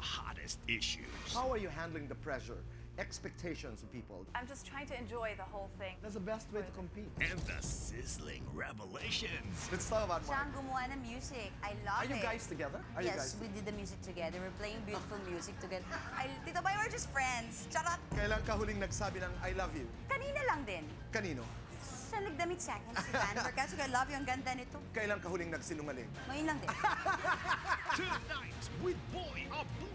hottest issues. How are you handling the pressure, expectations of people? I'm just trying to enjoy the whole thing. That's the best way to compete. And the sizzling revelations. Let's talk about Siya ang gumawa ng music. I love it. Are you it. guys together? Are you yes, guys? we did the music together. We're playing beautiful music together. I, Tito Boy, we're just friends. Charot! Kailan ka huling nagsabi ng I love you? Kanina lang din. Kanino? Sa nagdamit sa akin, si Van Berkas. I love you, ang ganda nito. Kailan ka huling nagsinungaling? Ngayon lang din. Tonight with Boy Abunda.